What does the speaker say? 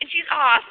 and she's off.